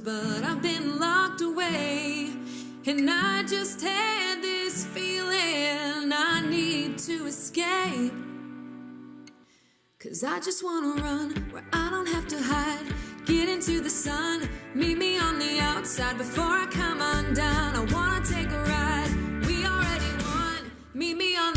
but I've been locked away. And I just had this feeling I need to escape. Cause I just wanna run where I don't have to hide. Get into the sun, meet me on the outside before I come undone. I wanna take a ride, we already won. Meet me on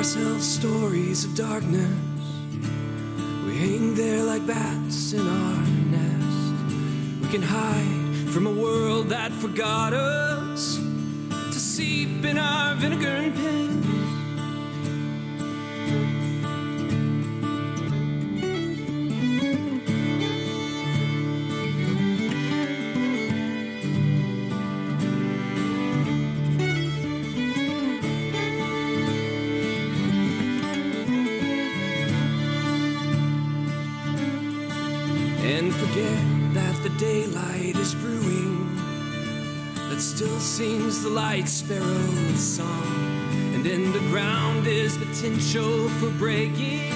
ourselves stories of darkness. We hang there like bats in our nest. We can hide from a world that forgot us seep in our vinegar and and forget that the daylight is brewing that still sings the light sparrow's song. And in the ground is potential for breaking.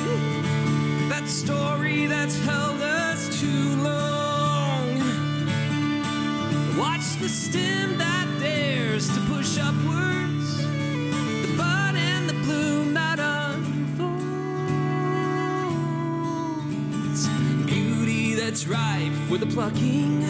That story that's held us too long. Watch the stem that dares to push upwards. The bud and the bloom that unfolds. Beauty that's ripe for the plucking,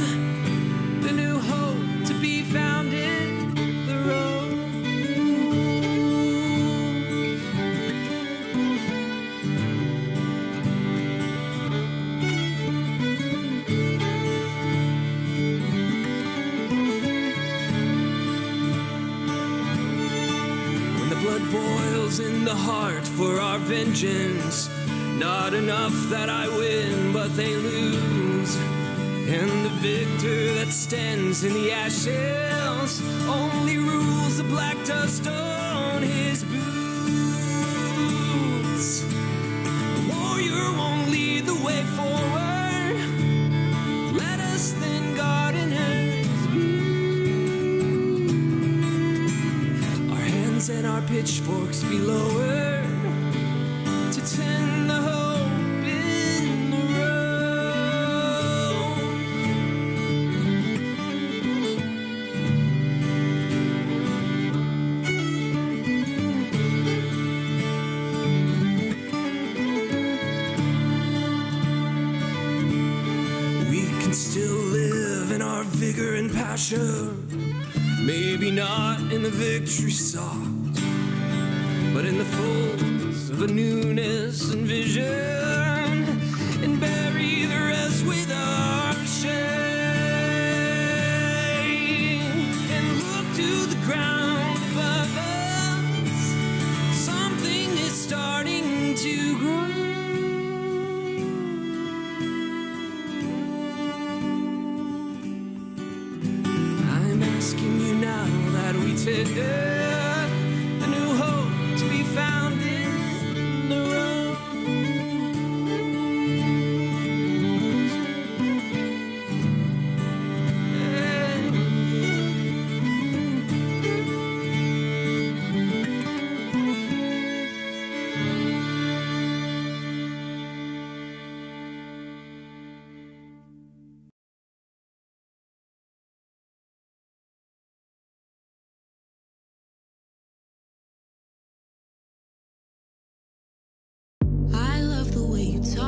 victory sought,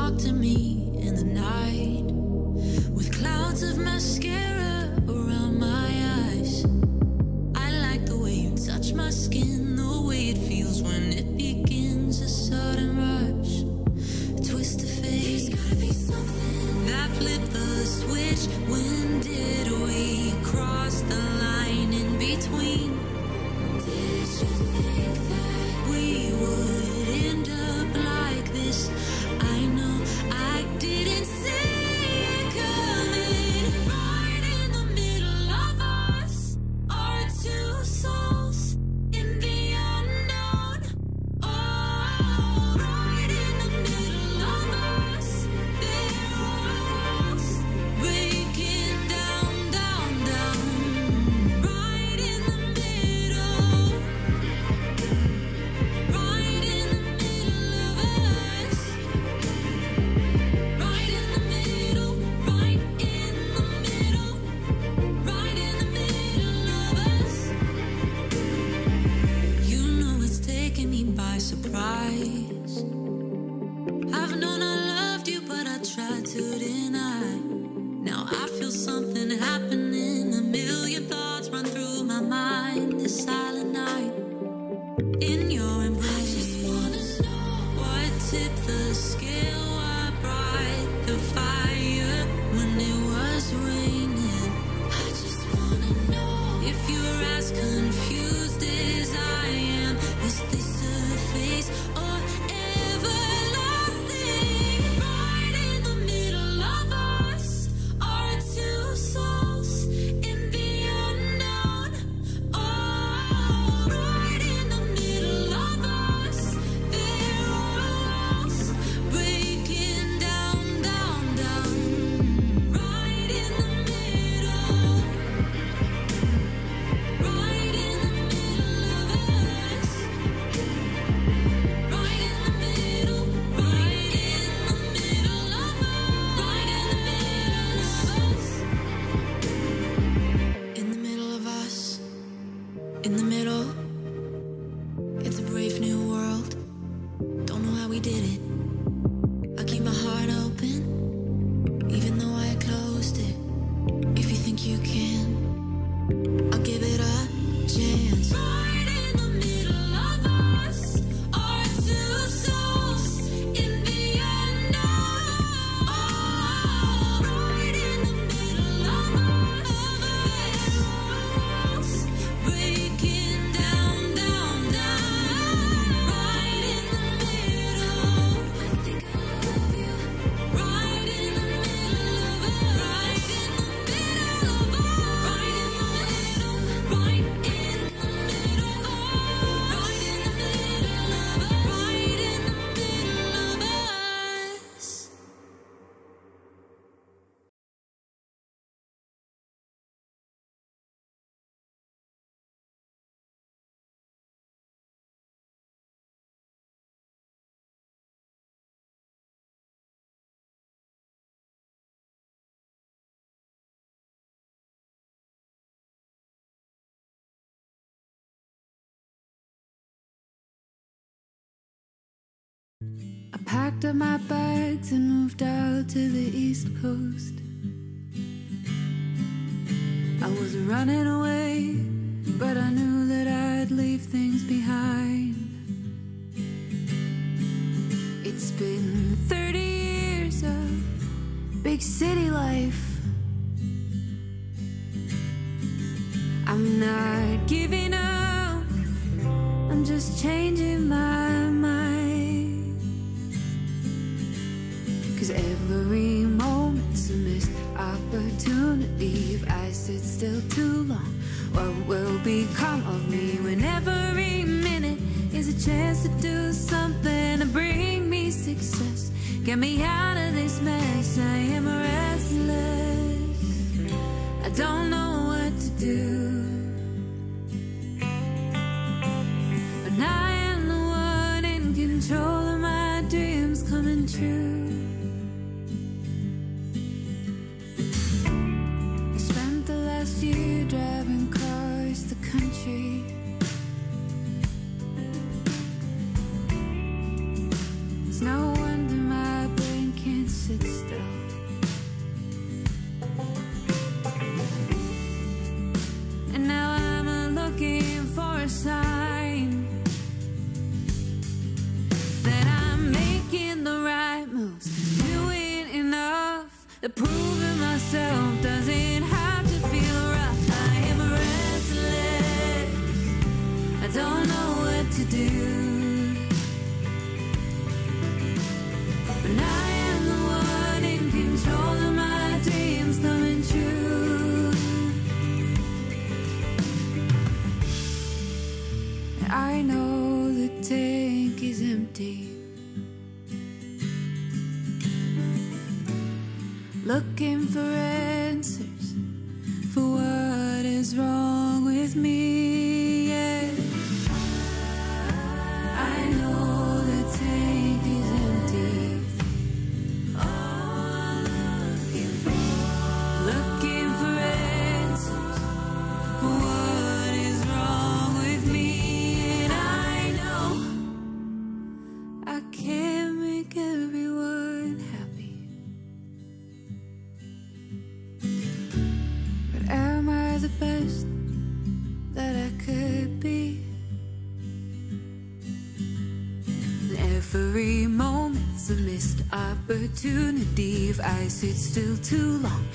talk to me in the night. I packed up my bags and moved out to the East Coast. I was running away, but I knew that I'd leave things behind. It's been 30 years of big city life. I'm not giving up, I'm just changing still too long. What will become of me when every minute is a chance to do something to bring me success? Get me out of this mess, I am ready. Opportunity. If I sit still too long,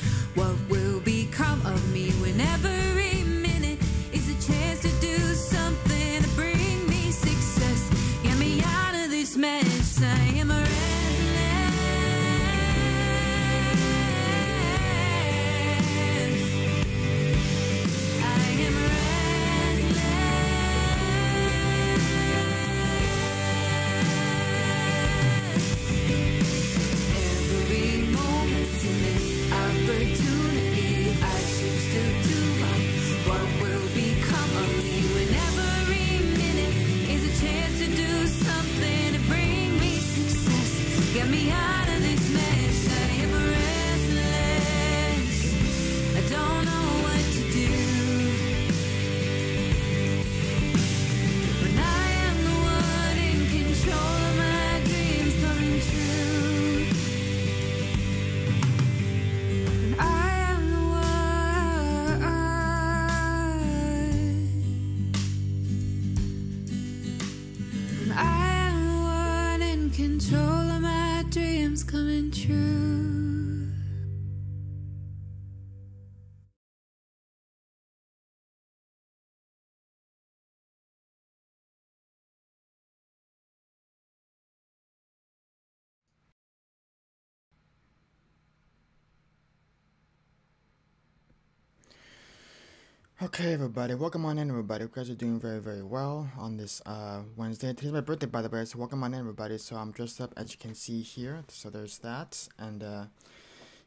Okay, everybody, welcome on in, everybody. You guys are doing very, very well on this uh, Wednesday. Today's my birthday, by the way, so welcome on in, everybody. So I'm dressed up, as you can see here. So there's that, and uh,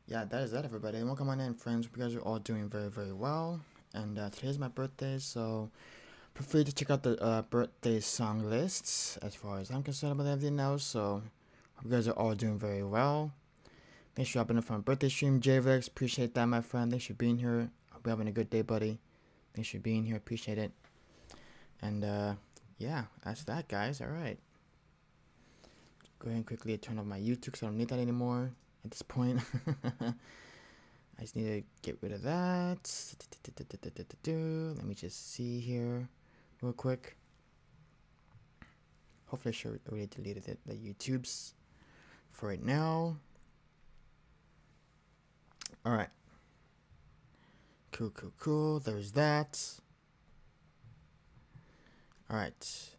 yeah, that is that, everybody. Welcome on in, friends. You guys are all doing very, very well. And uh, today's my birthday, so feel free to check out the uh, birthday song lists as far as I'm concerned about everything else. So hope you guys are all doing very well. Thanks for dropping in for my birthday stream, JVX. Appreciate that, my friend. Thanks for being here. Hope you're having a good day, buddy. Thanks for being here. Appreciate it. And uh, yeah, that's that, guys. All right. Go ahead and quickly turn off my YouTube because I don't need that anymore at this point. I just need to get rid of that. Let me just see here real quick. Hopefully, I should already deleted it, the YouTubes for right now. All right. Cool, cool, cool. There's that. Alright.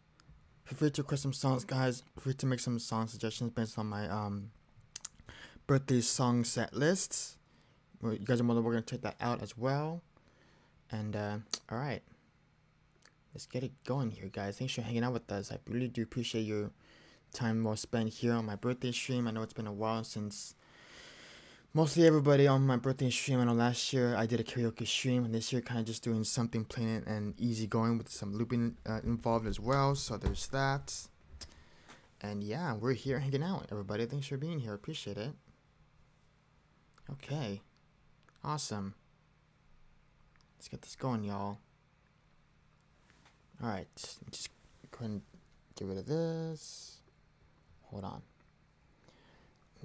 Feel free to request some songs, guys. Feel free to make some song suggestions based on my um birthday song set. Well, You guys are more than welcome to check that out as well. And uh alright. Let's get it going here, guys. Thanks for hanging out with us. I really do appreciate your time well spent here on my birthday stream. I know it's been a while since mostly everybody on my birthday stream. I know last year I did a karaoke stream, and this year kind of just doing something plain and easy going with some looping uh, involved as well. So there's that. And yeah, we're here hanging out, everybody. Thanks for being here. Appreciate it. Okay. Awesome. Let's get this going, y'all. Alright, just go ahead and get rid of this. Hold on.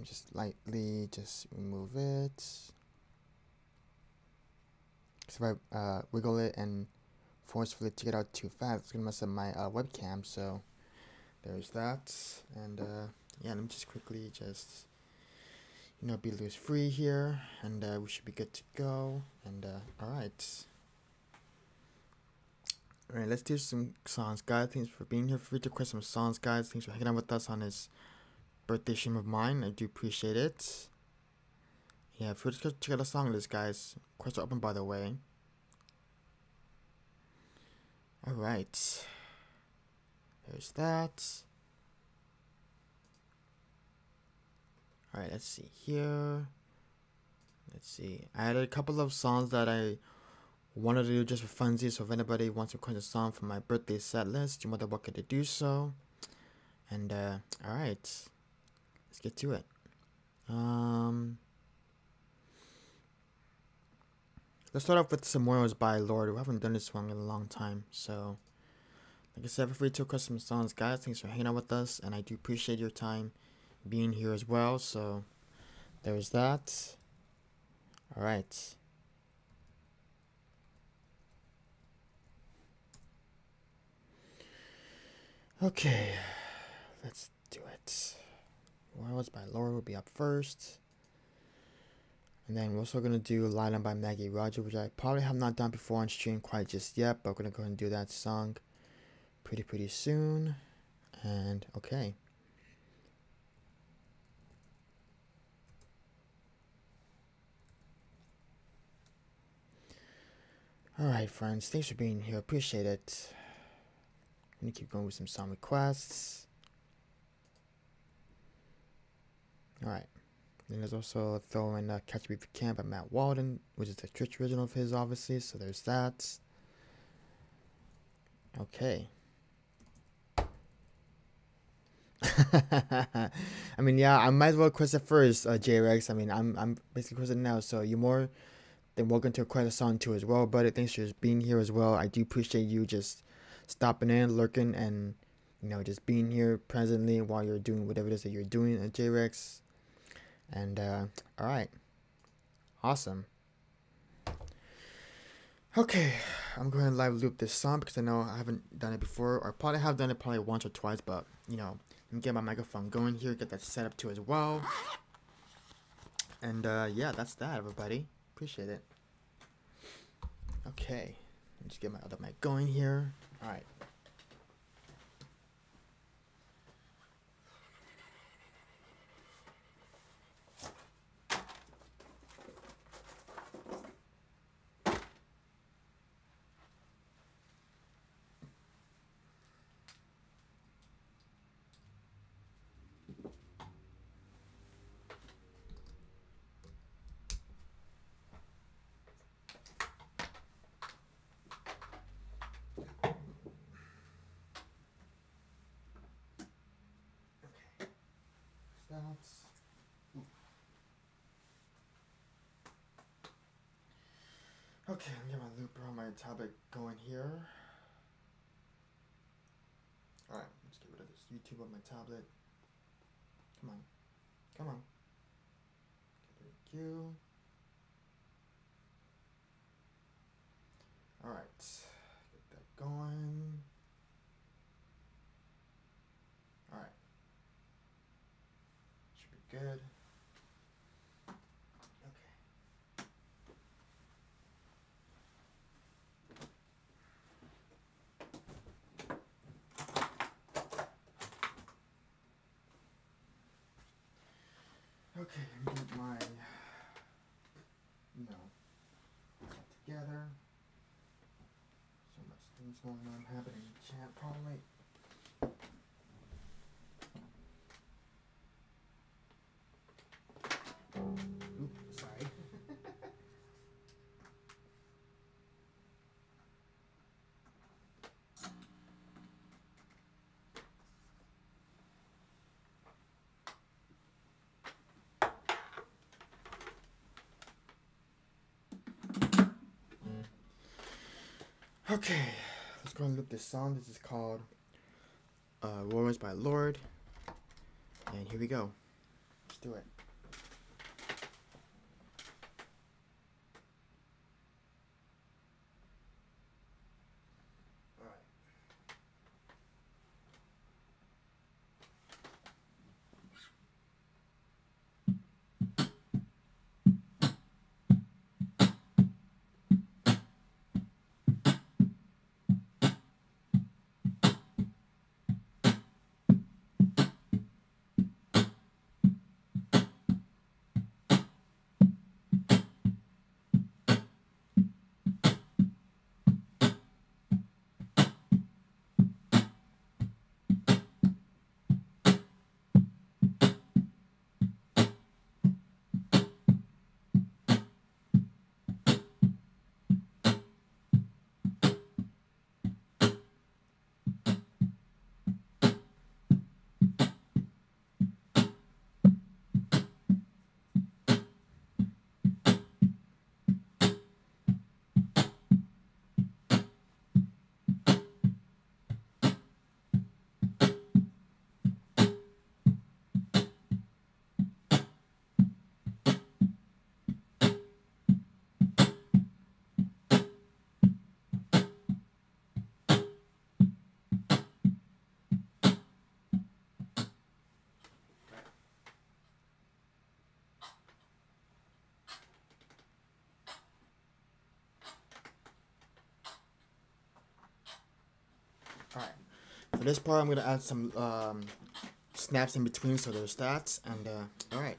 Just lightly just remove it. So if I uh, wiggle it and forcefully take it out too fast, it's gonna mess up my uh, webcam. So there's that. And uh, yeah, let me just quickly just you know, be loose free here, and uh, we should be good to go. And uh, all right. All right, let's do some songs, guys. Thanks for being here. For free to request some songs, guys. Thanks for hanging out with us on this birthday stream of mine. I do appreciate it. Yeah, free to check out the song list, guys. Quest are open, by the way. All right. There's that. Alright, let's see here. Let's see. I had a couple of songs that I wanted to do just for funsies. So if anybody wants to request a song from my birthday set list, you're more than welcome to do so. And uh, alright. Let's get to it. Um Let's start off with some Memorials by Lorde. We haven't done this one in a long time, so like I said, feel free to custom songs, guys. Thanks for hanging out with us, and I do appreciate your time being here as well. So there's that. All right. Okay, let's do it. Worlds by Lorde will be up first. And then we're also going to do Light On by Maggie Roger, which I probably have not done before on stream quite just yet, but we're going to go ahead and do that song pretty, pretty soon. And okay. Alright, friends, thanks for being here. Appreciate it. I'm gonna keep going with some song requests. Alright. Then there's also a throw in uh, Catch Me If You Can by Matt Walden, which is the Twitch original of his, obviously, so there's that. Okay. I mean, yeah, I might as well request it first, uh, J-Rex. I mean, I'm I'm basically requesting now, so you're more than welcome to request a song too as well, buddy. Thanks for just being here as well. I do appreciate you just stopping in, lurking, and you know just being here presently while you're doing whatever it is that you're doing at JREX. And uh, all right, awesome. Okay, I'm going to live loop this song because I know I haven't done it before, or probably have done it probably once or twice, but you know, let me get my microphone going here, get that set up too as well. And uh, yeah, that's that, everybody. Appreciate it. Okay, just get my other mic going here. All right. That's. Okay, I'm getting tablet going here. Alright, let's get rid of this YouTube on my tablet. Come on. Come on. Thank you. Alright, get that going. Alright. Should be good. Okay. Okay, let me get my, you know, together. So much things going on happening in chat probably. Sorry. Okay, let's go and loop this song. This is called uh, Royals by Lorde. And here we go. Let's do it. For this part, I'm gonna add some um, snaps in between so there's stats. And uh, all right,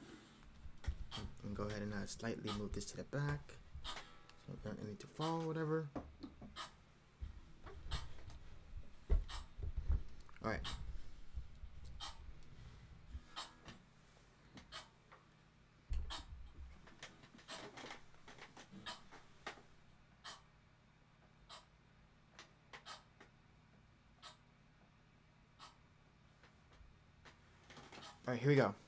and go ahead and uh, slightly move this to the back. So don't need to fall, whatever. All here we go.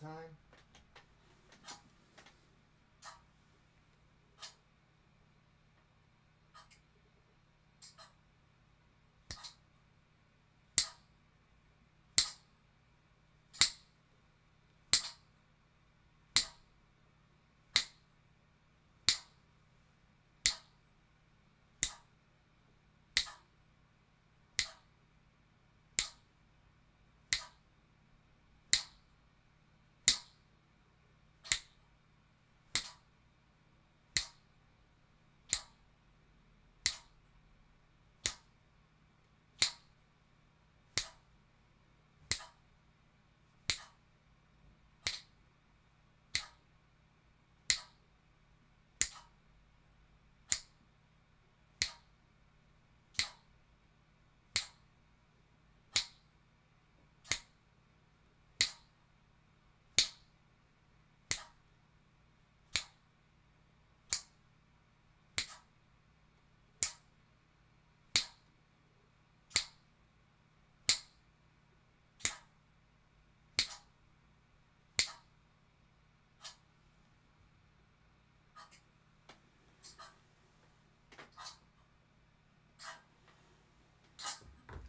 Time.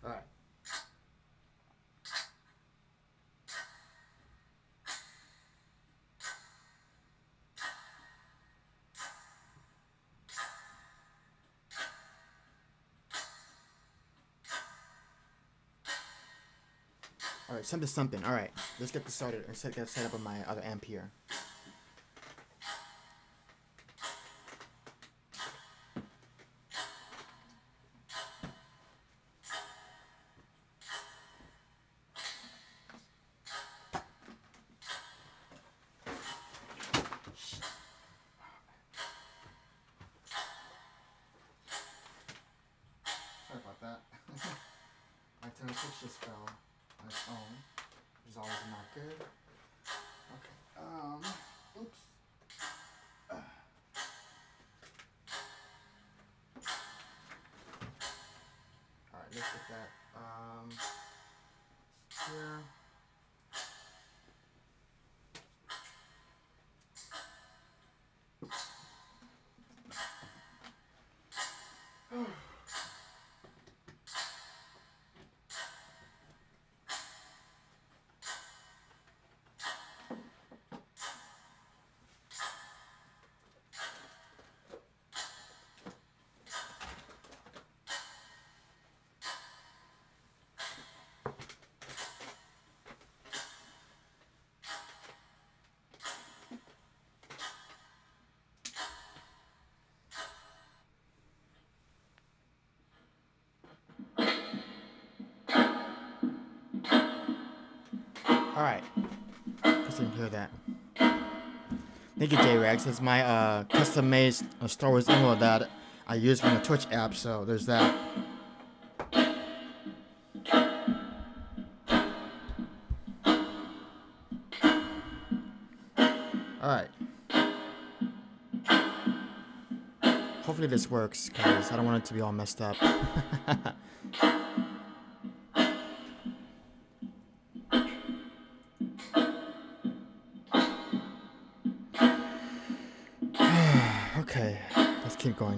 All right. All right, something, something. All right, let's get this started and set get set up on my other amp here. Sorry about that. My turn switch just fell on its own, which is always not good. Okay, um, oops. Alright. You can hear that. Thank you, J-Rex. It's my uh, custom-made Star Wars emote that I use from the Twitch app, so there's that. Alright. Hopefully this works, because I don't want it to be all messed up.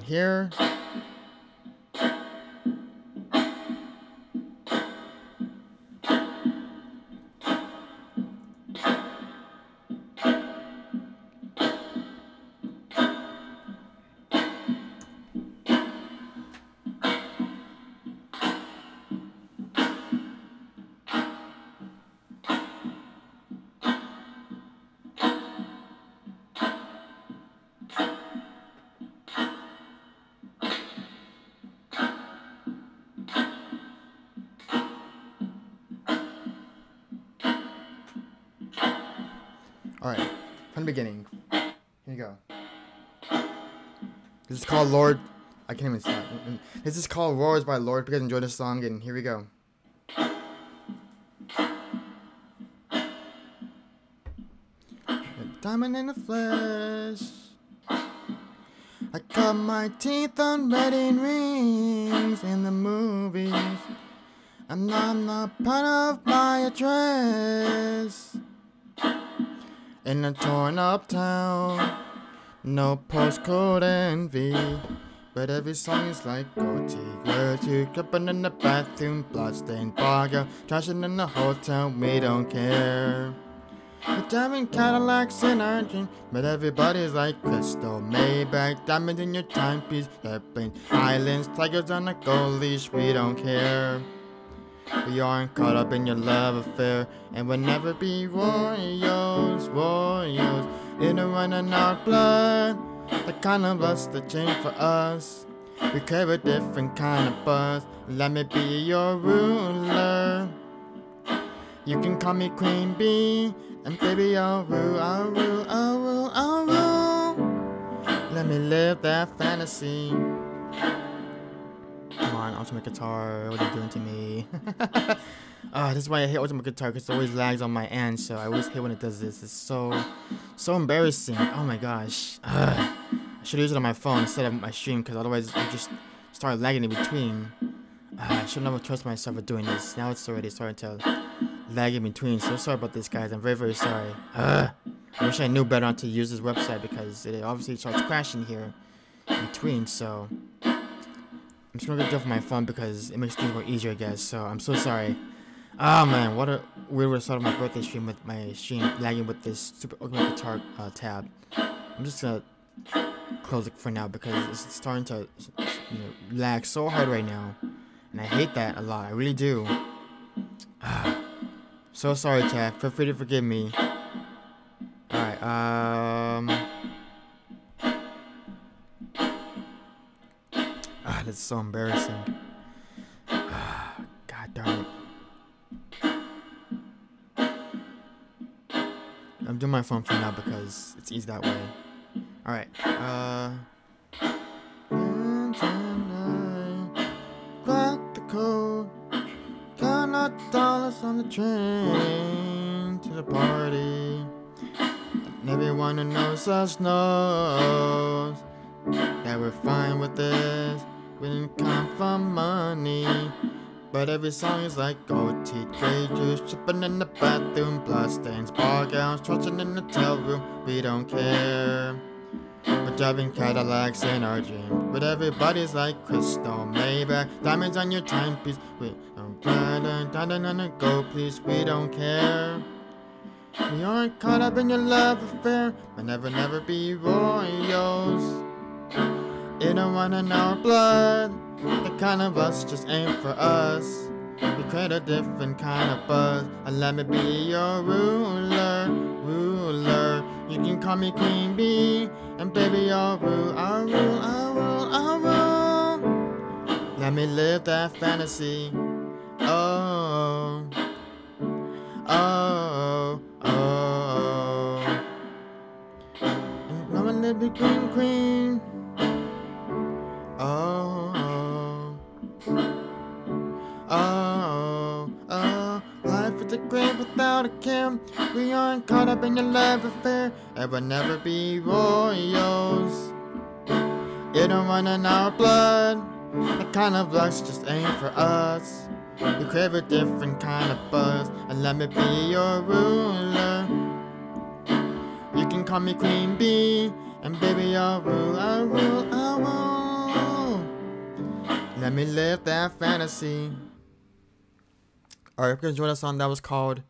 here. Go. This is called Lorde. I can't even start. This is called Roars by Lorde. Because enjoy the song, and here we go. A diamond in the flesh. I cut my teeth on wedding rings in the movies. And I'm not part of my address in a torn up town. No postcode envy, but every song is like goatee. Where to cupping in the bathroom, bloodstained bar girl, trashing in the hotel, we don't care. We're driving Cadillacs in our dream, but everybody's like crystal, Maybach, diamonds in your timepiece, airplanes, islands, tigers on a gold leash, we don't care. We aren't caught up in your love affair, and we'll never be royals, royals. In a running our blood, the kind of lust that changed for us. We crave a different kind of buzz. Let me be your ruler. You can call me Queen Bee, and baby I'll rule, I'll rule, I'll rule, I'll rule. Let me live that fantasy. Come on, Ultimate Guitar, what are you doing to me? Ah, this is why I hate Ultimate Guitar, because it always lags on my end, so I always hate when it does this. It's so, so embarrassing. Oh my gosh. Ugh. I should use it on my phone instead of my stream, because otherwise it just start lagging in between. Uh, I should never trust myself with doing this. Now it's already starting to lag in between. So sorry about this, guys. I'm very, very sorry. Ugh. I wish I knew better not to use this website, because it obviously starts crashing here in between, so... I'm just gonna get it off my phone because it makes things more easier, I guess. So I'm so sorry. Oh man, what a weird way of my birthday stream with my stream lagging with this super ultimate guitar uh, tab. I'm just gonna close it for now because it's starting to you know, lag so hard right now, and I hate that a lot. I really do. Ah, so sorry, chat. Feel free to forgive me. All right. Um. Ah, that's so embarrassing. Ah, God darn it. I'm doing my phone for now because it's easy that way. Alright, uh... Crack the code. Count out dollars on the train to the party. And everyone who knows us knows that we're fine with this. We didn't come from money. But every song is like gold teeth, gray juice, tripping in the bathroom, bloodstains, bar gowns, trudging in the hotel room. We don't care. We're driving Cadillacs in our dream, but everybody's like crystal, Maybach, diamonds on your timepiece. We don't care, diamond on a go, please. We don't care. We aren't caught up in your love affair, but never, never be royals. It don't run in our blood. The kind of us just ain't for us. We create a different kind of buzz. And let me be your ruler, ruler. You can call me Queen Bee, and baby, I'll rule, I'll rule, I'll rule, I'll rule. Let me live that fantasy. Oh, oh, oh. oh. And I'm a little queen, queen. Oh. Without a care. We aren't caught up in your love affair. And we'll never be royals. It don't run in our blood. That kind of luck's just ain't for us. You crave a different kind of buzz, and let me be your ruler. You can call me Queen Bee, and baby, I'll rule, I rule, I rule. Let me live that fantasy. Alright, you guys enjoyed a song that was called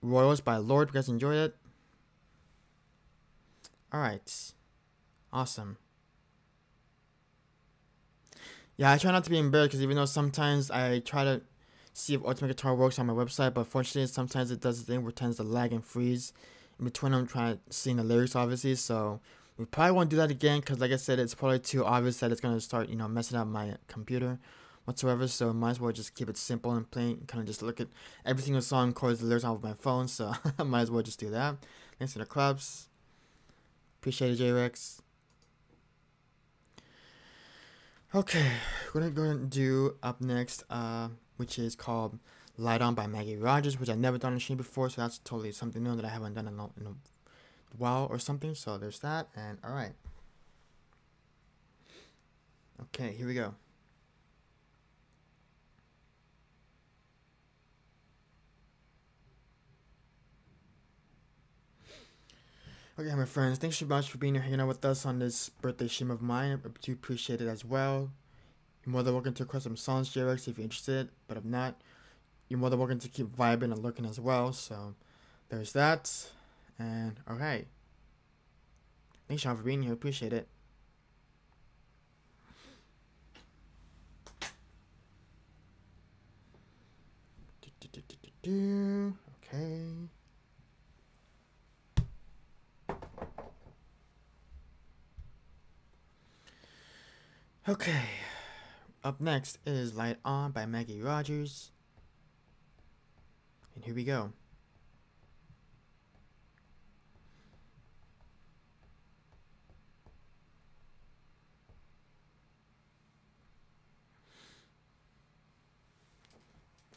Royals by Lorde. You guys enjoyed it? Alright. Awesome. Yeah, I try not to be embarrassed because even though sometimes I try to see if Ultimate Guitar works on my website, but fortunately sometimes it does the thing where it tends to lag and freeze in between I'm trying to see the lyrics obviously. So we probably won't do that again because like I said, it's probably too obvious that it's gonna start you know messing up my computer whatsoever. So might as well just keep it simple and plain. Kind of just look at every single song, chords, lyrics off of my phone. So I might as well just do that. Thanks to the clubs. Appreciate it, J Rex. Okay, we're gonna go and do up next, uh, which is called Light On by Maggie Rogers, which I've never done on a stream before, so that's totally something new that I haven't done in a, in a while or something. So there's that, and all right. Okay, here we go. Okay, my friends, thanks so much for being here, hanging out with us on this birthday stream of mine. I do appreciate it as well. You're more than welcome to request some songs, JRX, if you're interested. But if not, you're more than welcome to keep vibing and looking as well. So there's that. And alright. Thanks, Sean, for being here. Appreciate it. Okay. Okay. Up next is Light On by Maggie Rogers. And here we go.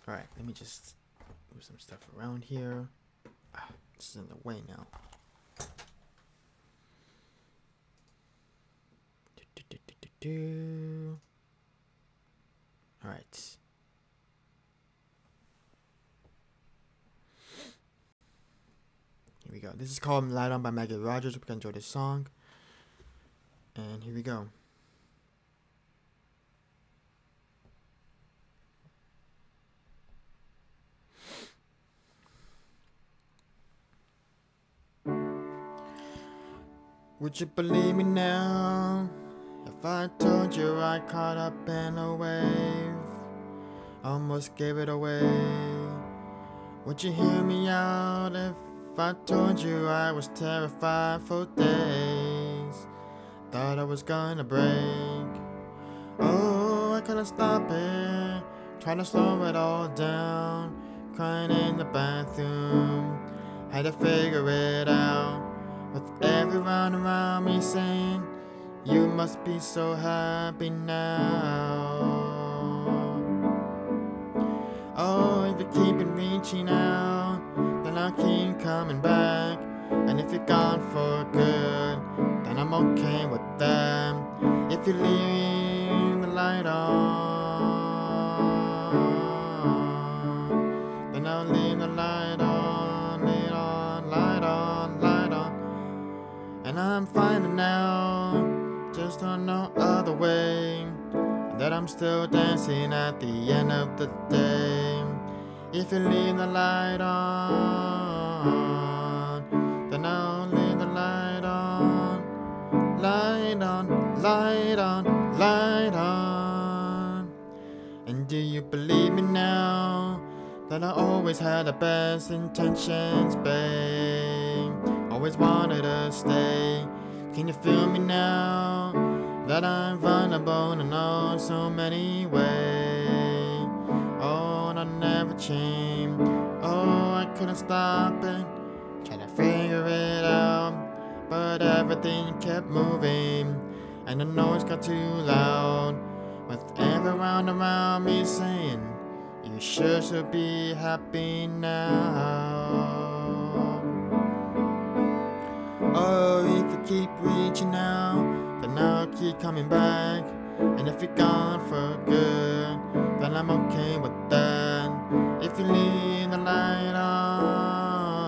Alright, let me just move some stuff around here. Ah, this is in the way now. Do. All right. Here we go. This is called Light On by Maggie Rogers. Hope you enjoy this song. And here we go. Would you believe me now? If I told you I caught up in a wave, almost gave it away. Would you hear me out if I told you I was terrified for days? Thought I was gonna break. Oh, I couldn't stop it. Trying to slow it all down. Crying in the bathroom. Had to figure it out. With everyone around me saying, you must be so happy now. Oh, if you keep it reaching out, then I'll keep coming back. And if you're gone for good, then I'm okay with that. If you leave the light on, then I'll leave the light on, light on, light on, light on. And I'm finding now on no other way that I'm still dancing at the end of the day. If you leave the light on, then I'll leave the light on, light on, light on, light on. And do you believe me now that I always had the best intentions, babe? Always wanted to stay. Can you feel me now? That I'm vulnerable in all so many ways. Oh, and I never changed. Oh, I couldn't stop it. Trying to figure it out. But everything kept moving, and the noise got too loud. With everyone around me saying, You sure should be happy now. Oh, keep reaching out, then I'll keep coming back. And if you're gone for good, then I'm okay with that. If you leave the light on,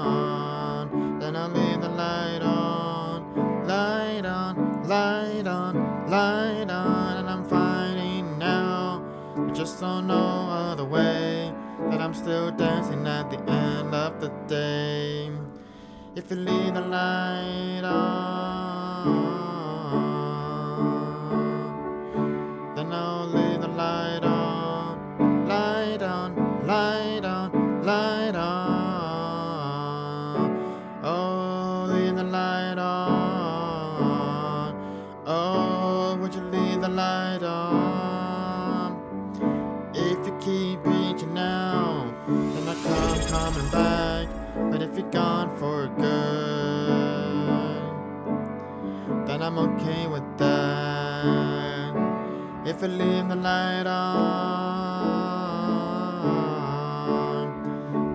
then I'll leave the light on. Light on, light on, light on, and I'm fighting now. I just don't know other way that I'm still dancing at the end of the day. If you leave the light on, then I'll leave the light on, light on, light on, light on. Oh, leave the light on. Oh, would you leave the light on? If you keep reaching out, then I come coming back. If you're gone for good, then I'm okay with that. If you leave the light on,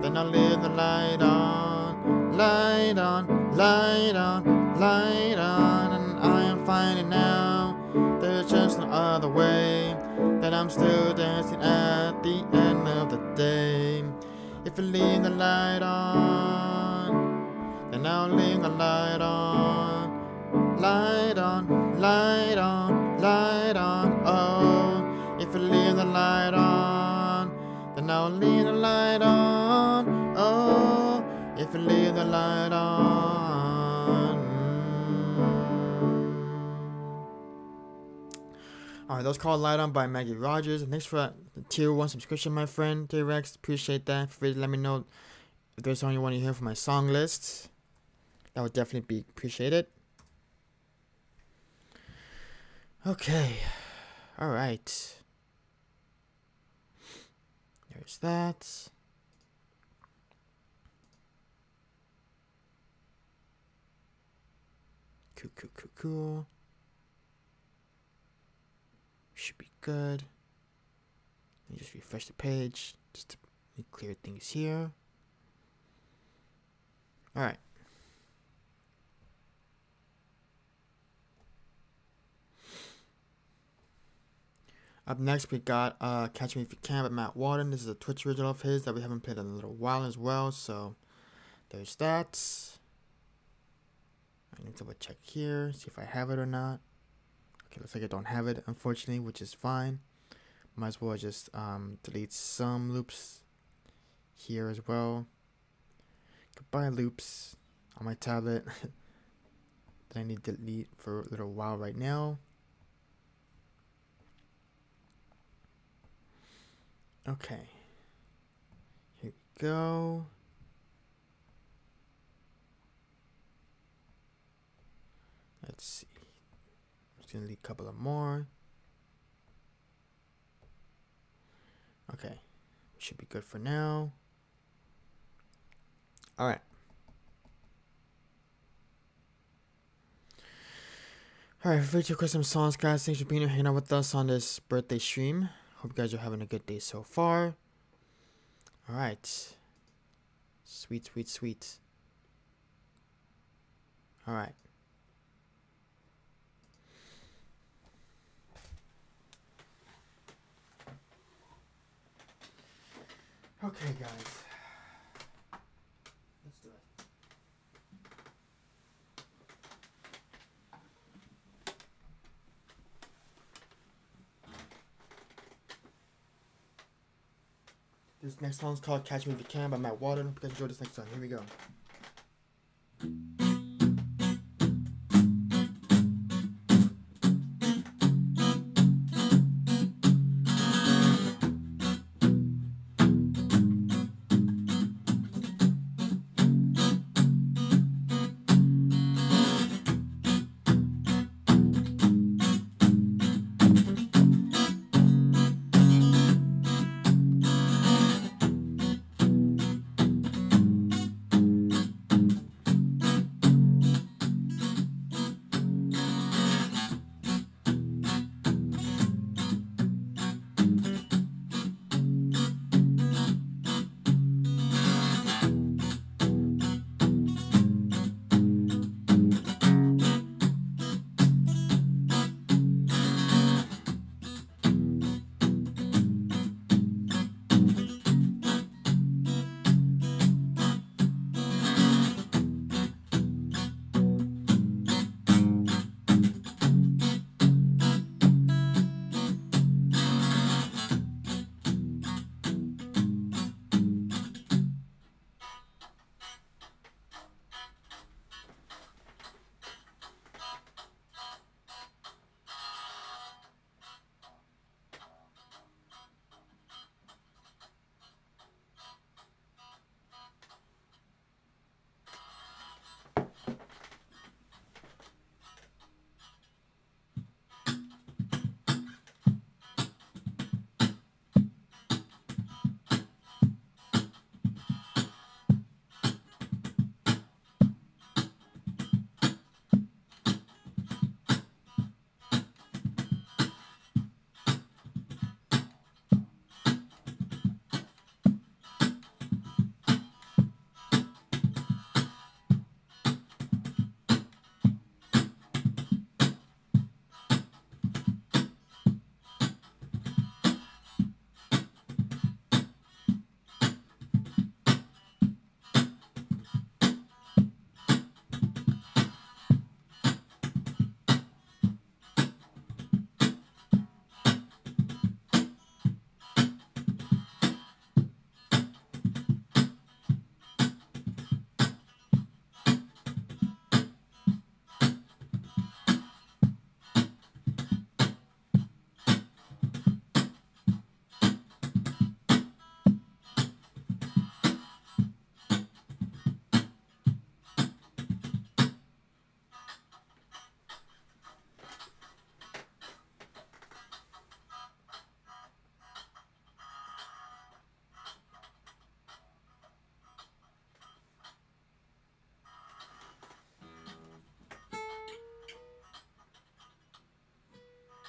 then I'll leave the light on, light on, light on, light on, and I am finding now there's just no other way that I'm still dancing at the end of the day. If you leave the light on, then I'll leave the light on. Light on, light on, light on. Oh, if you leave the light on, then I'll leave the light on. Oh, if you leave the light on. Alright, that was called Light On by Maggie Rogers. Thanks for tier 1 subscription, my friend, J Rex. Appreciate that. Feel free to let me know if there's song you want to hear from my song list. That would definitely be appreciated. Okay. Alright. There's that. Cool, cool, cool, cool. Should be good. Let me just refresh the page just to clear things here. Alright. Up next, we got uh, Catch Me If You Can by Matt Walden. This is a Twitch original of his that we haven't played in a little while as well. So there's that. I need to check here, see if I have it or not. Looks like I don't have it, unfortunately, which is fine. Might as well just um, delete some loops here as well. Goodbye loops on my tablet that I need to delete for a little while right now. Okay. Here we go. Let's see. Leave a couple of more. Okay. Should be good for now. Alright. Alright, free to request some songs, guys. Thanks for being here, hanging out with us on this birthday stream. Hope you guys are having a good day so far. Alright. Sweet, sweet, sweet. Alright. Okay, guys. Let's do it. This next song is called Catch Me If You Can by Matt Walden. Hope you guys enjoy this next song. Here we go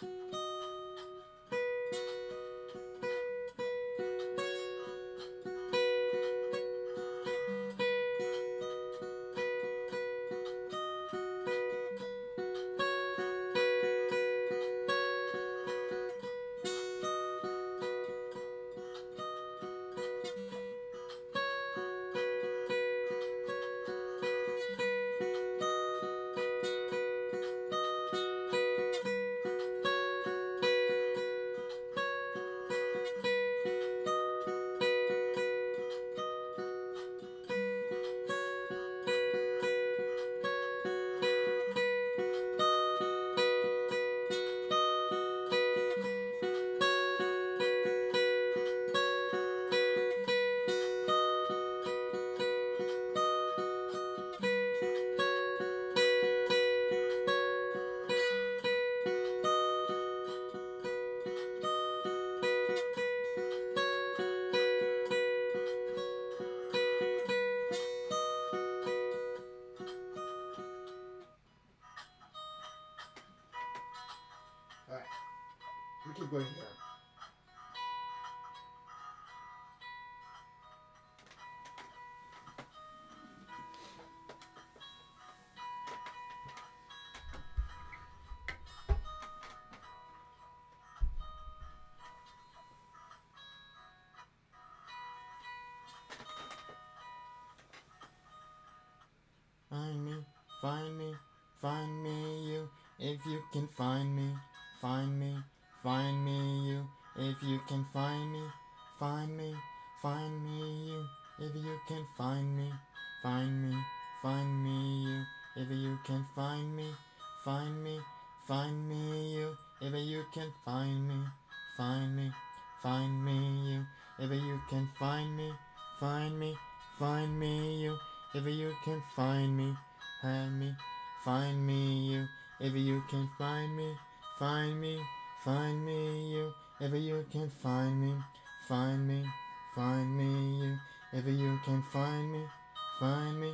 Thank you. Find me, find me you. If you can find me, find me, find me you. If you can find me, find me, find me you. If you can find me, find me, find me you. If you can find me, find me, find me you. If you can find me, find me, find me you. If you can find me, find me, find me you. If you can find me, find me, find me you. If you can find me, find me, find me you. If you can find me, find me, find me you. If you can find me, find me,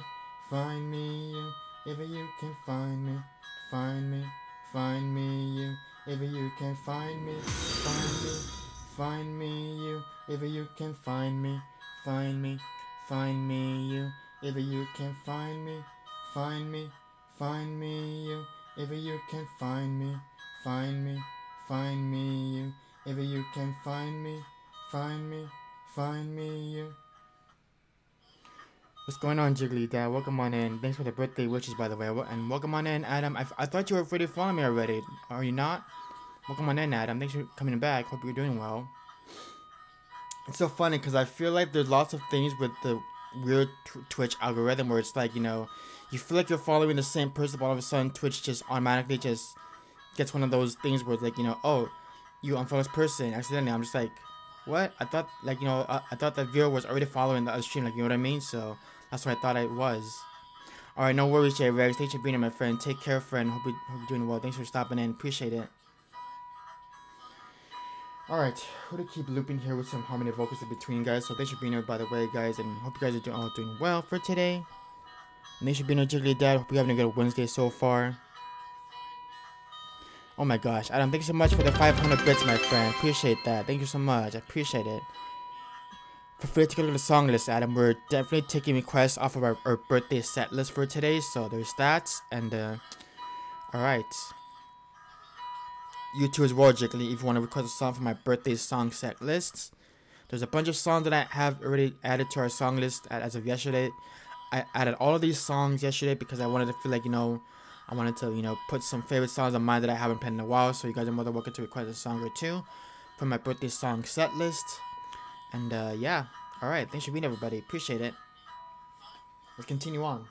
find me you. If you can find me, find me, find me you. If you can find me, find me, find me you. If you can find me, find me, find me you. If you can find me, find me, find me you. If you can find me, find me, find me you. If you can find me, find me, find me you. What's going on, Jiggly Dad? Welcome on in. Thanks for the birthday wishes, by the way. And welcome on in, Adam. I, I thought you were already following me already. Are you not? Welcome on in, Adam. Thanks for coming back. Hope you're doing well. It's so funny because I feel like there's lots of things with the weird tw- Twitch algorithm where it's like, you know, you feel like you're following the same person, but all of a sudden Twitch just automatically just gets one of those things where it's like, you know, oh, you unfollow this person accidentally. I'm just like, what? I thought, like, you know, I, I thought that viewer was already following the other stream, like, you know what I mean? So that's what I thought it was. Alright, no worries, J Rex. Thanks for being here, my friend. Take care, friend. Hope, you, hope you're doing well. Thanks for stopping in. Appreciate it. Alright, we're gonna keep looping here with some harmony vocals in between, guys. So thanks for being here, by the way, guys. And hope you guys are doing, all doing well for today. Thanks for being here, Jiggly Dad. Hope you're having a good Wednesday so far. Oh my gosh, Adam, thank you so much for the 500 bits, my friend. Appreciate that. Thank you so much. I appreciate it. Feel free to take a look at the song list, Adam. We're definitely taking requests off of our, our birthday set list for today. So there's that. And, uh, alright. You too as well, Jiggly, if you want to request a song for my birthday song set list. There's a bunch of songs that I have already added to our song list as of yesterday. I added all of these songs yesterday because I wanted to feel like, you know, I wanted to, you know, put some favorite songs of mine that I haven't played in a while. So you guys are more than welcome to request a song or two from my birthday song set list. And uh, yeah, all right. Thanks for being everybody. Appreciate it. Let's continue on.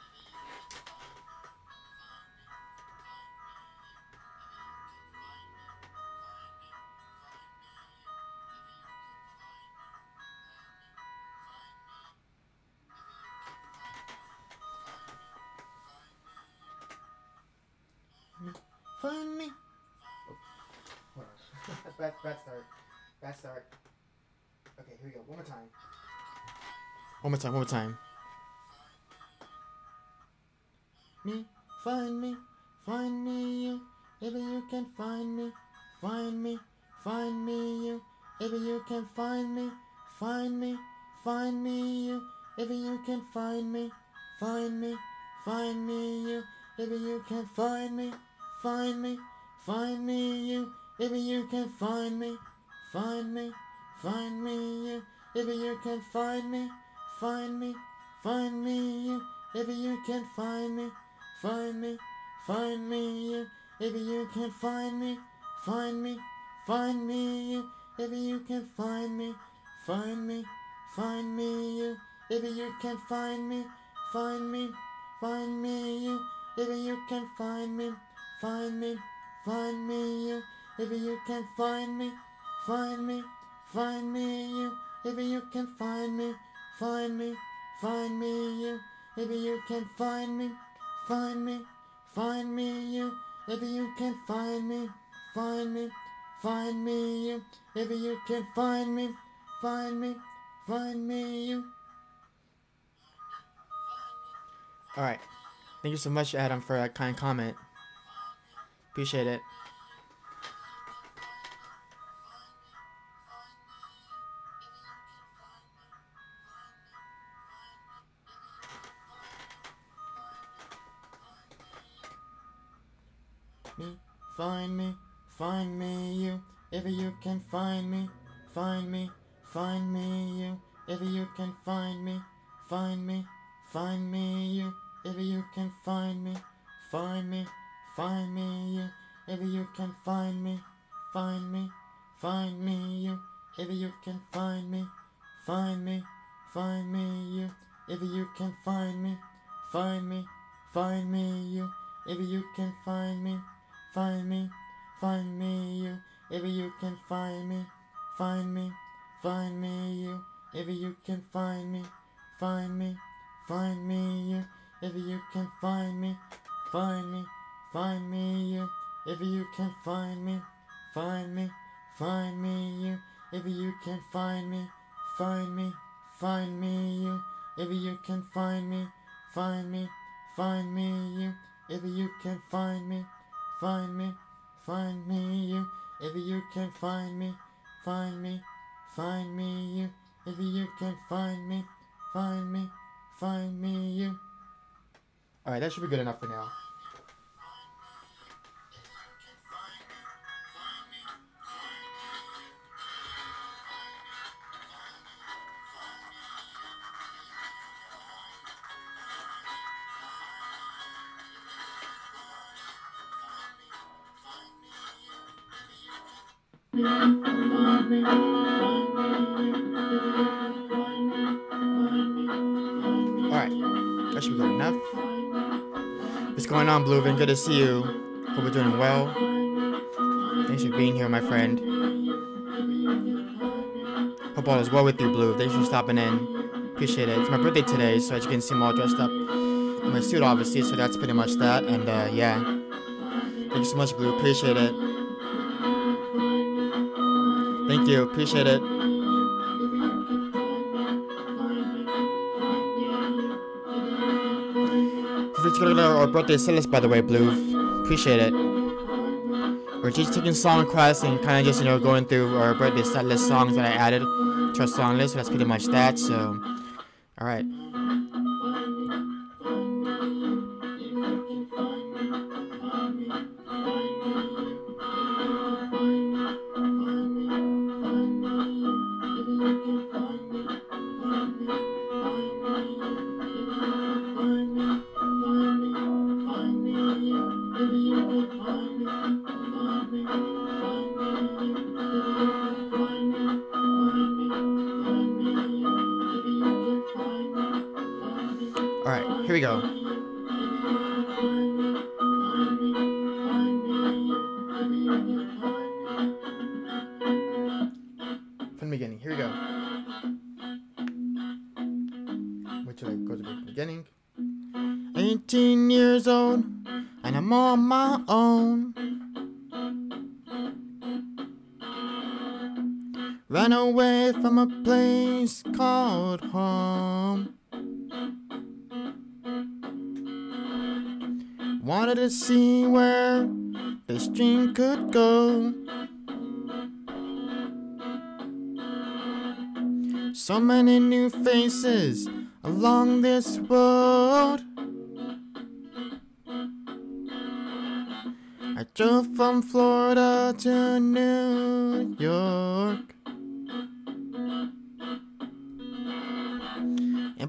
Time. One more time. Me, find me, find me you. If you can find me, find me, find me you. If you can find me, find me, find me you. If you can find me, find me, find me you. If you can find me, find me, find me you. If you can find me, find me, find me you. If you can find me, find me, find me. If you can find me, find me, find me. If you can find me, find me, find me. If you can find me, find me, find me. If you can find me, find me, find me. If you can find me, find me, find me. If you can find me, find me, find me. If you can find me, find me, find me you. If you can find me, find me, find me you. If you can find me, find me, find me you. If you can find me, find me, find me you. All right. Thank you so much, Adam, for that kind comment. Appreciate it. Find me, find me you. If you can find me, find me, find me you. If you can find me, find me, find me you. If you can find me, find me, find me you. If you can find me, find me, find me you. If you can find me, find me, find me you. If you can find me, find me, find me you. If you can find me, find me, find me you. If you can find me, find me, find me you. If you can find me, find me, find me you. If you can find me, find me, find me you. If you can find me, find me, find me you. If you can find me, find me, find me you. If you can find me, find me, find me you. If you can find me, find me, find me you. If you can find me, find me, find me you. If you can find me, find me, find me you. Alright, that should be good enough for now. Alright, that should be good enough. What's going on, Bluevin? Good to see you. Hope you're doing well. Thanks for being here, my friend. Hope all is well with you, Blue. Thanks for stopping in. Appreciate it. It's my birthday today, so as you can see, I'm all dressed up in my suit, obviously, so that's pretty much that. And, uh, yeah. Thank you so much, Blue. Appreciate it. Thank you. Appreciate it. Our birthday set by the way, Blue. Appreciate it. We're just taking song requests and kind of just, you know, going through our birthday set list songs that I added to our song list. That's pretty much that. So, place called home. Wanted to see where this dream could go. So many new faces along this road. I drove from Florida to New York.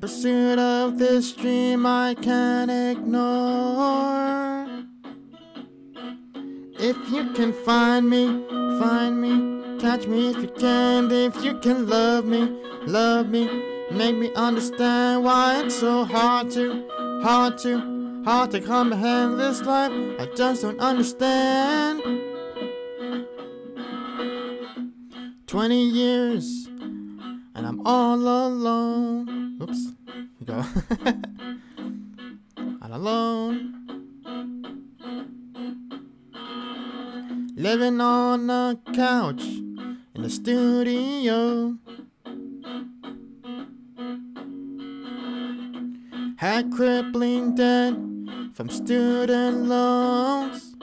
Pursuit of this dream I can't ignore. If you can find me, find me, catch me if you can. If you can love me, love me, make me understand why it's so hard to, hard to, hard to comprehend this life. I just don't understand. 20 years and I'm all alone. Oops. Here we go. all alone. Living on a couch in the studio. Had crippling debt from student loans.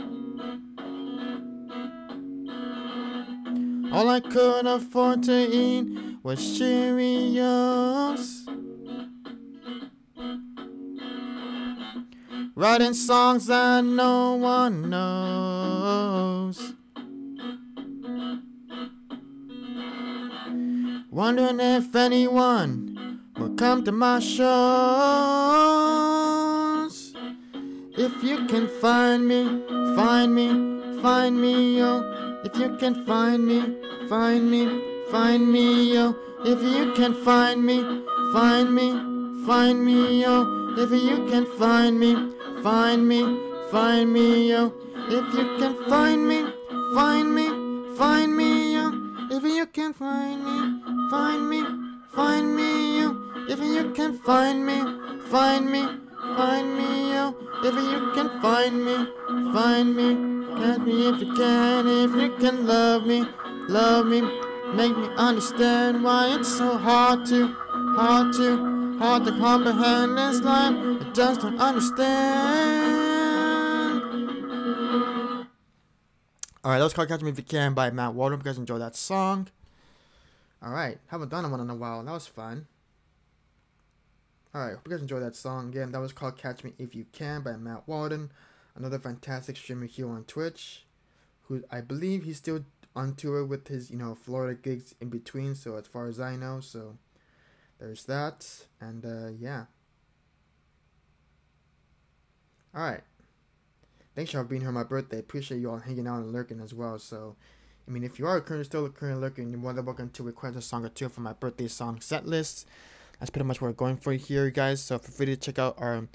All I could afford to eat was Cheerios. Writing songs that no one knows. Wondering if anyone will come to my shows. If you can find me, find me, find me, yo. If you can find me, find me, find me, yo. If you can find me, find me, find me, yo. If you can find me, find me, find me, yo. If you can find me, find me, find me, yo. If you can find me, find me, find me, yo. If you can find me, find me, find me, yo. If you can find me, find me, catch me if you can. If you can love me, love me, make me understand why it's so hard to, hard to, hard to comprehend this life. I just don't understand. Alright, that was called Catch Me If You Can by Matt Walden. Hope you guys enjoyed that song. Alright, haven't done one in a while. That was fun. Alright, hope you guys enjoyed that song. Again, that was called Catch Me If You Can by Matt Walden. Another fantastic streamer here on Twitch. Who I believe he's still on tour with his, you know, Florida gigs in between, so as far as I know, so there's that. And uh yeah. Alright. Thanks y'all for being here on my birthday. Appreciate you all hanging out and lurking as well. So I mean if you are currently still currently lurking, you're more than welcome to request a song or two for my birthday song set list. That's pretty much what we're going for here, guys. So feel free to check out our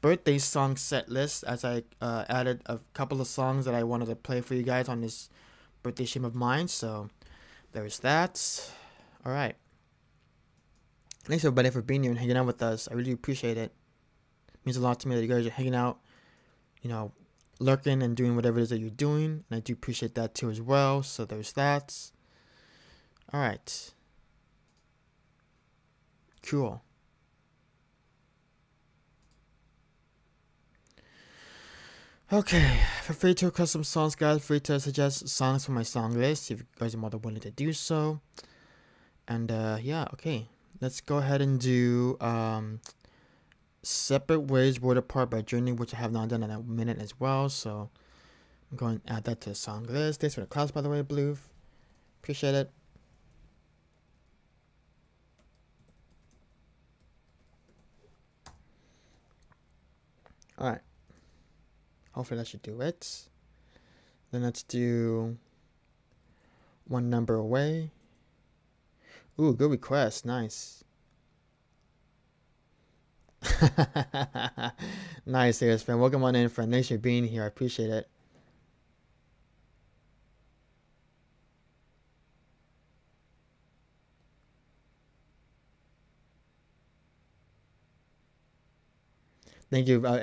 birthday song set list as I uh, added a couple of songs that I wanted to play for you guys on this birthday stream of mine. So there's that. All right. Thanks everybody for being here and hanging out with us. I really appreciate it. it. Means a lot to me that you guys are hanging out, you know, lurking and doing whatever it is that you're doing. And I do appreciate that too as well. So there's that. All right. Cool. Okay, feel free to request some songs, guys. Free to suggest songs for my song list if you guys are more than willing to do so. And uh, yeah, okay, let's go ahead and do um, "Separate Ways World Apart" by Journey, which I have not done in a minute as well. So I'm going to add that to the song list. Thanks for the class, by the way, Blue. Appreciate it. Alright. Hopefully that should do it. Then let's do one number away. Ooh, good request. Nice. nice, Harris friend. Welcome on in, friend. Thanks for being here. I appreciate it. Thank you, uh.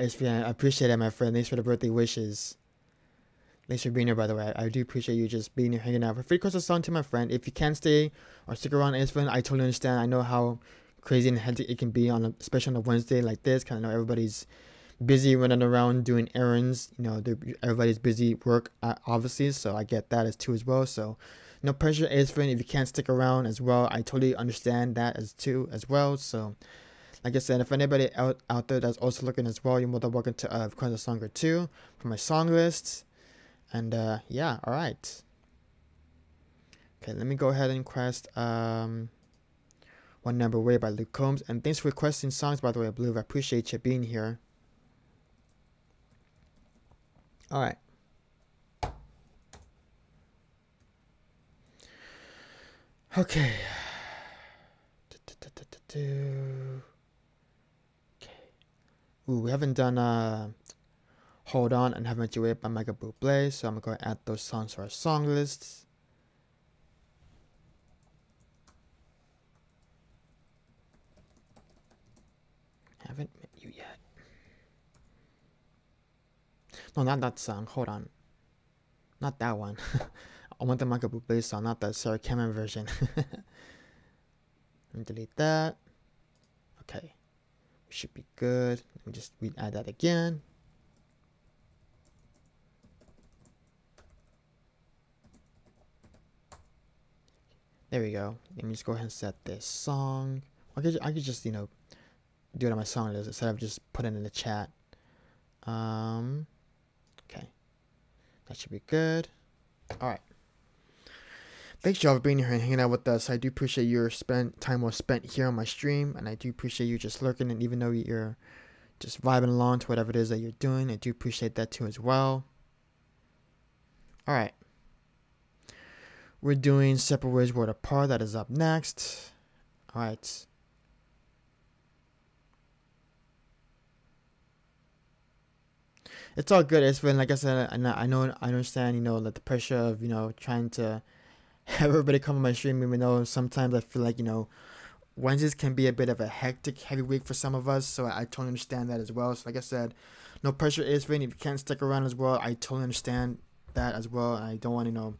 I appreciate it, my friend. Thanks for the birthday wishes. Thanks for being here, by the way. I, do appreciate you just being here, hanging out. For free request a song to my friend. If you can't stay or stick around, SPN, I totally understand. I know how crazy and hectic it can be on, a, especially on a Wednesday like this. Cause I know everybody's busy running around doing errands. You know, everybody's busy work, uh, obviously. So I get that as too as well. So no pressure, SPN. If you can't stick around as well, I totally understand that as too as well. So like I said, if anybody out, out there that's also looking as well, you're more than welcome to uh, request a song or two for my song list. And uh, yeah, all right. Okay, let me go ahead and request um, One Number Away by Luke Combs. And thanks for requesting songs, by the way, Blue. I appreciate you being here. All right. Okay. Ooh, we haven't done uh, Hold On and Haven't You by Michael Bublé, so I'm going to add those songs to our song lists. Haven't met you yet. No, not that song. Hold on. Not that one. I want the Michael Bublé song, not the Sarah Cameron version. Let me delete that. Okay. We should be good. Let me just we add that again. There we go. Let me just go ahead and set this song. I could, I could just, you know, do it on my song list instead of just putting it in the chat. Um, okay. That should be good. All right. Thanks, y'all, for being here and hanging out with us. I do appreciate your spent time well spent here on my stream, and I do appreciate you just lurking. And even though you're just vibing along to whatever it is that you're doing, I do appreciate that too as well. All right. We're doing Separate Ways World Apart. That is up next. All right. It's all good. It's been like I said. I know. I understand. You know, like the pressure of you know trying to have everybody come on my stream. Even though sometimes I feel like you know Wednesdays can be a bit of a hectic, heavy week for some of us. So I, I totally understand that as well. So like I said, no pressure is If you can't stick around as well, I totally understand that as well. I don't want to you know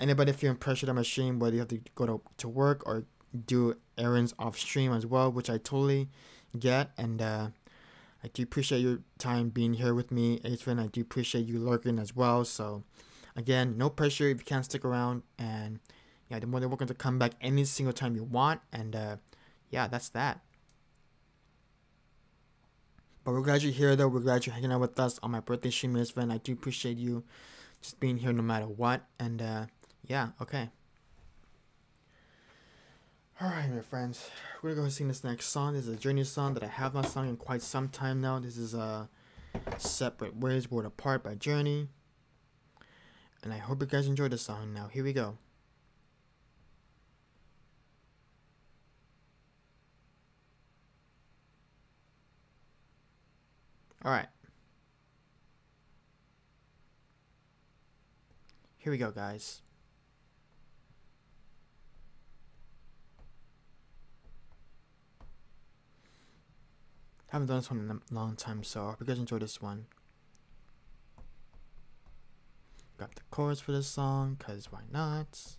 anybody feeling pressured on my stream, whether you have to go to, to work or do errands off stream as well, which I totally get. And uh, I do appreciate your time being here with me, Adrian. I do appreciate you lurking as well. So, again, no pressure if you can't stick around. And yeah, the more than welcome to come back any single time you want. And uh, yeah, that's that. But we're glad you're here, though. We're glad you're hanging out with us on my birthday stream, Adrian. I do appreciate you just being here no matter what. And uh, yeah, okay. Alright, my friends, we're gonna go and sing this next song. This is a Journey song that I have not sung in quite some time now. This is a Separate Ways World Apart by Journey. And I hope you guys enjoy the song. Now, here we go. Alright. Here we go, guys. Haven't done this one in a long time, so I hope you guys enjoy this one. Got the chorus for this song, cause why not?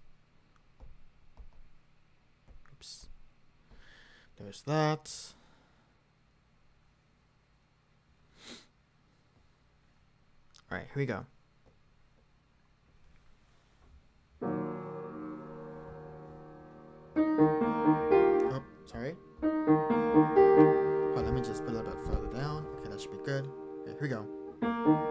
Oops. There's that. Alright, here we go. Oh, Okay,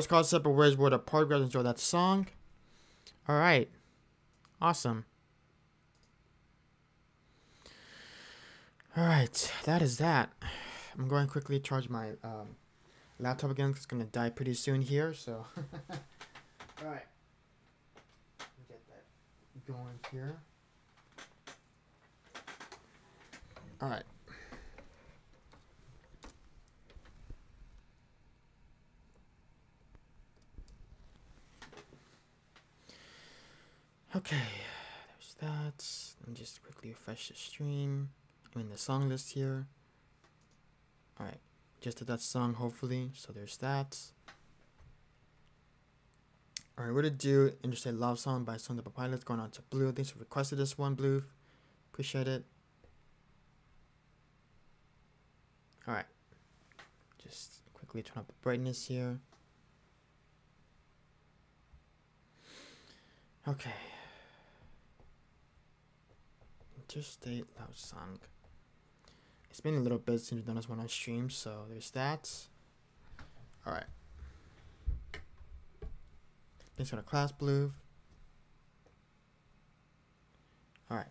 Was called Separate Words World Apart. You guys enjoyed that song. Alright. Awesome. Alright, that is that. I'm going to quickly charge my um, laptop again 'cause it's going to die pretty soon here, so. Alright. Get that going here. Alright. Okay, there's that. Let me just quickly refresh the stream. I'm in the song list here. Alright, just did that song hopefully, so there's that. Alright, we're gonna do Interstate Love Song by Stone Temple Pilots going on to Blue. Thanks for requested this one, Blue. Appreciate it. Alright. Just quickly turn up the brightness here. Okay. Interstate Love Song. It's been a little bit since we've done this one on stream, so there's that. Alright. Thanks for the class, Blue. Alright.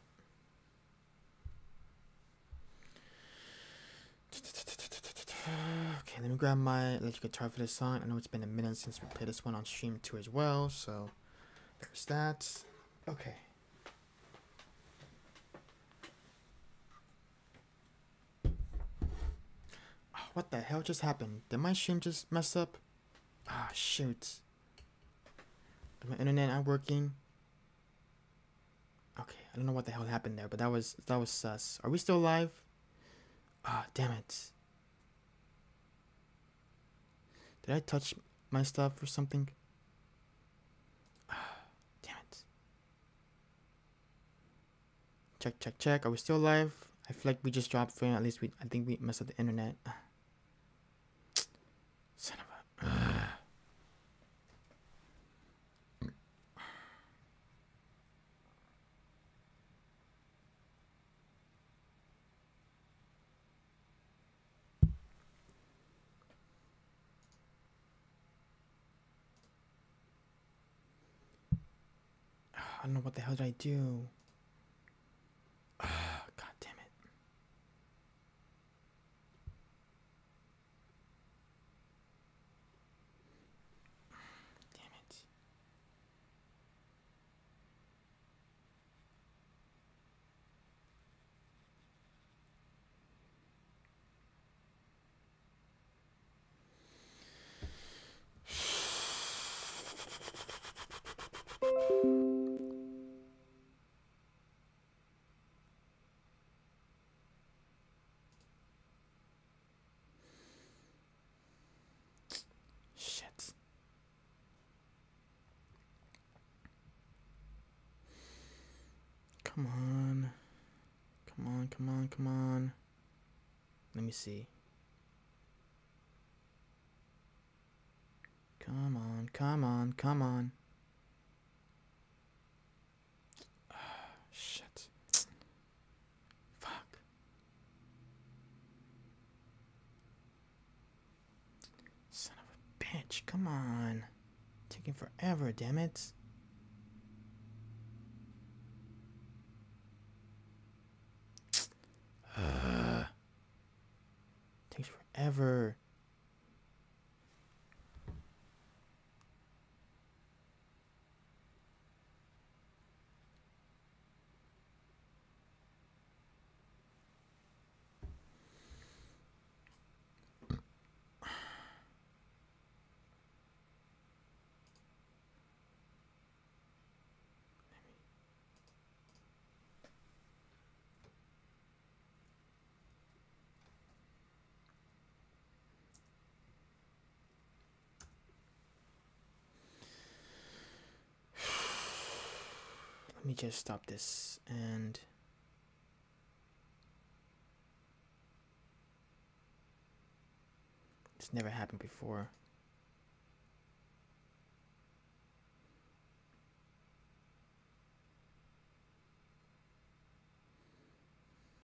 Okay, let me grab my electric guitar for this song. I know it's been a minute since we played this one on stream too as well, so there's that. Okay. Oh, what the hell just happened? Did my stream just mess up? Ah, shoot. Is my internet not working? Okay, I don't know what the hell happened there, but that was that was sus. Are we still live? Ah, damn it. Did I touch my stuff or something? Ah, damn it. Check, check, check. Are we still live? I feel like we just dropped frame. At least we, I think we messed up the internet. Son of a. Ugh. I don't know what the hell did I do. Come on. Let me see. Come on, come on, come on. Shit. Fuck. Son of a bitch, come on. Taking forever, damn it. Uh, takes forever. Let me just stop this and. It's never happened before.